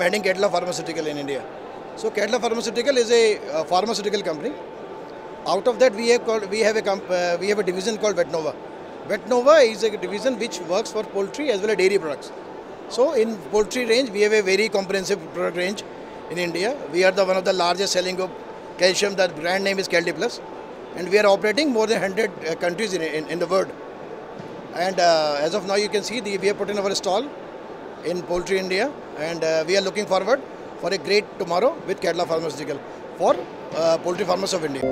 heading Cadila Pharmaceutical in India. So Cadila Pharmaceutical is a uh, pharmaceutical company. Out of that, we have called, we have a uh, we have a division called Vetnova. Vetnova is a division which works for poultry as well as dairy products. So in poultry range, we have a very comprehensive product range in India. We are the one of the largest selling of calcium. The brand name is Caldi Plus, and we are operating more than 100 uh, countries in, in, in the world. And uh, as of now, you can see the, we have put in our stall in Poultry India, and uh, we are looking forward for a great tomorrow with Cadila Pharmaceutical for uh, poultry farmers of India.